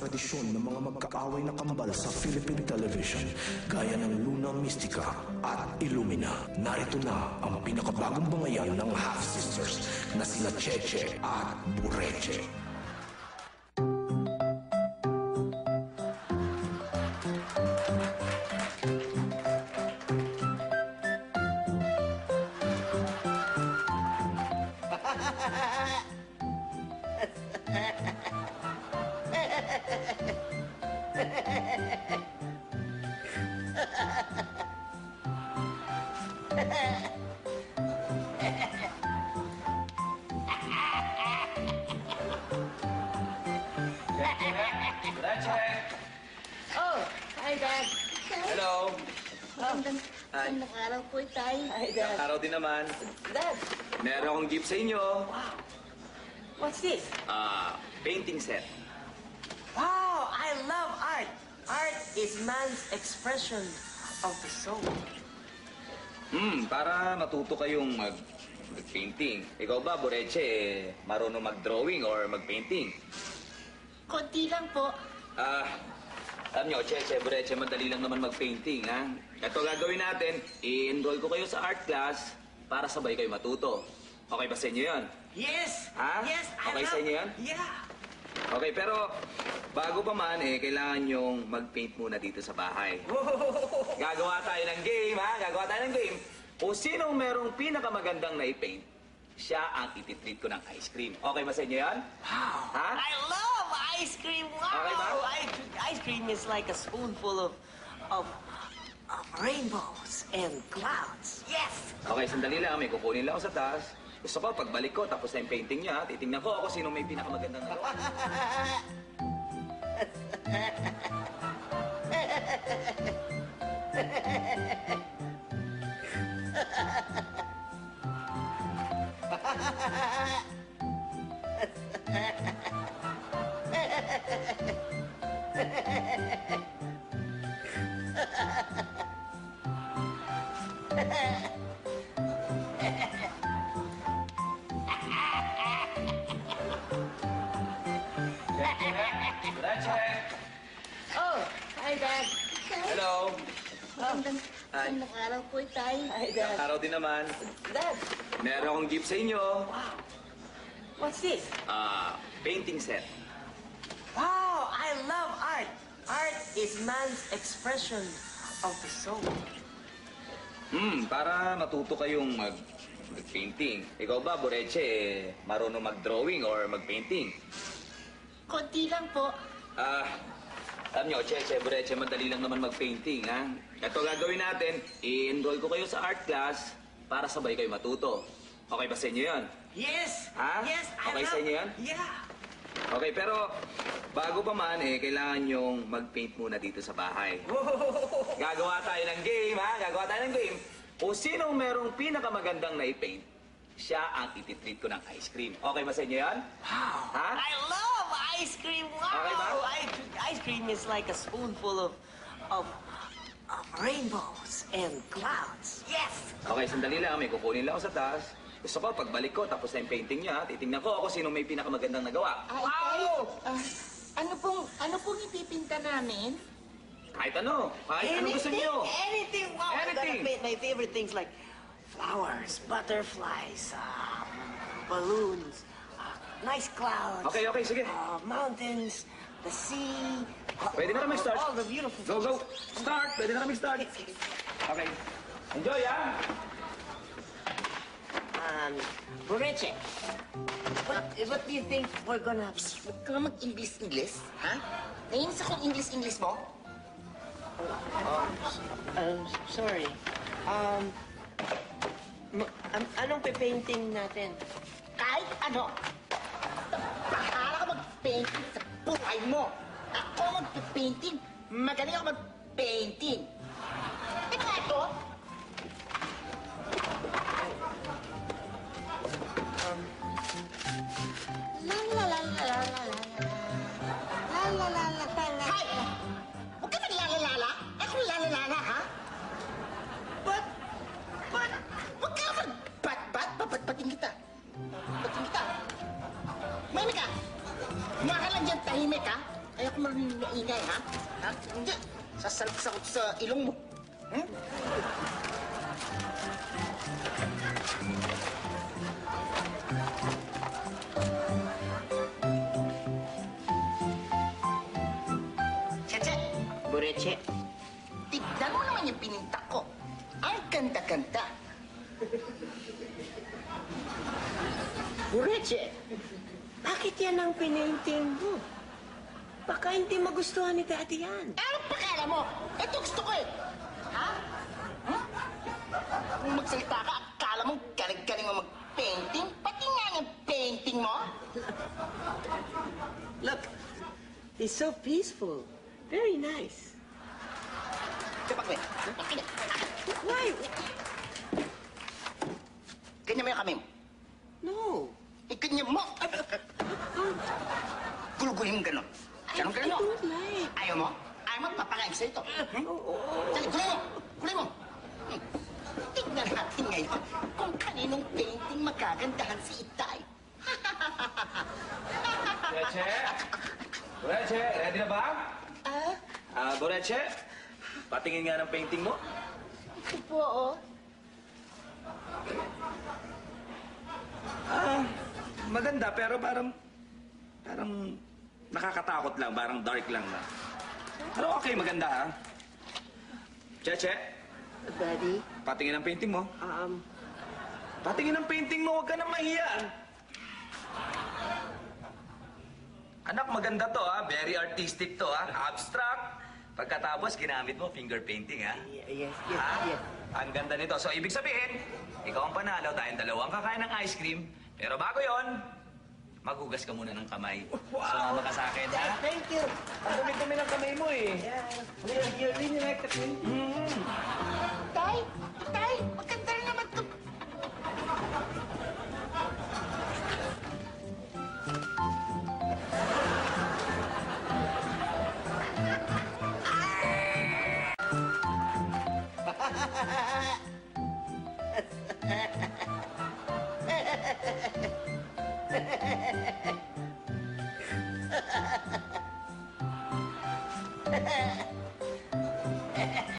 tradisyon ng mga magkaaway na kambal sa Philippine television gaya ng Luna Mystica at Illumina. Narito na ang pinakabagong bangayan ng half-sisters na sila Cheche at Bureche. Magandang, magandang araw po, Tay. Dad. Araw din naman. Dad, Meron akong gift sa inyo. what's this? Ah, painting set. Wow, I love art. Art is man's expression of the soul. Hmm, para matuto kayong mag mag-painting. Ikaw ba, Boreche, eh, marunong mag-drawing or mag-painting? Konti lang po. Ah, alam nyo, Cheche, Boreche, madali lang naman mag-painting, ha? Ito gagawin natin, i-enroll ko kayo sa art class para sabay kayo matuto. Okay ba sa inyo yan? Yes! Ha? Yes, I Okay love... sa inyo yan? Yeah. Okay, pero bago pa man, eh, kailangan yung mag-paint muna dito sa bahay. Gagawa tayo ng game, ha? Gagawa tayo ng game. Kung sinong merong pinakamagandang na-paint, siya ang ititreat ko ng ice cream. Okay ba sa inyo yan? Wow. Ha? I love ice cream. Wow. Okay ba? I- ice cream is like a spoonful of, of, of rainbows and clouds. Yes! Okay, sandali lang. May kukunin lang ako sa taas. Gusto ko, pagbalik ko, tapos na yung painting niya, titingnan ko ako sino may pinakamagandang That's it. Oh, hey, Dad. Hello. Welcome. Hi. magandang araw po, Tay. Hi, Araw din naman. Dad, Meron akong gift sa inyo. what's this? Ah, painting set. Wow, I love art. Art is man's expression of the soul. Hmm, para matuto kayong mag mag-painting. Ikaw ba, Boreche, eh, marunong mag-drawing or mag-painting? Konti lang po. Ah, alam nyo, Cheche, Boreche, madali lang naman mag-painting, ha? Ito gagawin natin, i-enroll ko kayo sa art class para sabay kayo matuto. Okay ba sa inyo yan? Yes! Ha? Yes, I Okay love... sa inyo yan? Yeah. Okay, pero bago pa man, eh, kailangan yung mag-paint muna dito sa bahay. Gagawa tayo ng game, ha? Gagawa tayo ng game. Kung sinong merong pinakamagandang na-paint, siya ang ititreat ko ng ice cream. Okay ba sa inyo yan? Wow. Ha? I love ice cream. Wow. Okay ba? I, ice cream is like a spoonful of, of, of rainbows and clouds. Yes! Okay, sandali lang. May kukunin lang ako sa taas. Gusto ko, pagbalik ko, tapos na yung painting niya, titingnan ko ako sino may pinakamagandang nagawa. Ay, tay, ah, ano pong, ano pong ipipinta namin? Kahit ano. Kahit ano gusto niyo. Anything. Wow. Anything. gotta paint my favorite things like flowers, butterflies, um, balloons, uh, nice clouds. Okay, okay, sige. Uh, mountains, the sea. Pwede na kami start. All the beautiful Go, go. Start. Pwede na kami start. Okay. Enjoy, ha? Um, Boreche, what, what do you think we're gonna... Huwag ka nga mag-English-English, ha? Nainis akong English-English mo? Um, sorry. Um, ma- an- anong pe-painting natin? Kahit ano. Mag-painting sa buhay mo. Ako mag-painting. Magaling ako mag-painting. Lang dyan, tahimik ka. Ayaw ako marunong maingay, ha? Ha? Hindi. Sasalaksak sa ilong mo. Hmm? Cheche! Bureche. Tignan mo naman yung pininta ko. Ang ganda-ganda. Bureche. Bakit yan ang pinainting mo? Baka hindi magustuhan ni Daddy yan. Ano pakala mo? Ito gusto ko eh. Ha? Hmm? Kung magsalita ka, akala mo galing-galing mo mag-painting? Pati nga yung painting mo. Look, he's so peaceful. Very nice. Kapag mo yan. Why? Ganyan mo yung kami mo. No. Eh, ganyan mo. Gulugulin mo gano'n. Ganon, I ganon mo. don't like. Ayaw mo? Ayaw mo, papakain sa'yo ito. Hmm? Dali, gulay mo. Gulay mo. Hmm. Tignan natin ngayon kung kaninong painting magagandahan si Itay. Boreche? Boreche, ready na ba? Ah, Ah, Boreche, patingin nga ng painting mo. ito po, oh. Ah, maganda pero parang parang nakakatakot lang, parang dark lang na. Pero okay, maganda ha. Cheche, Daddy, patingin ang painting mo. um, Patingin ang painting mo, huwag ka na mahiya. Anak, maganda to ha. Very artistic to ha. Abstract. Pagkatapos, ginamit mo finger painting ha. y- yes, yes, Ha? yes. Ang ganda nito. So, ibig sabihin, ikaw ang panalo, tayong dalawang kakain ng ice cream. Pero bago yon, Magugas ka muna ng kamay. Wow! Sumama ka sa akin, ha? Thank you. Ang dumi-dumi ng kamay mo eh. Yeah. You really like the painting. Mm. Tay! Tay! Maganda rin naman ito. Ha ha ha!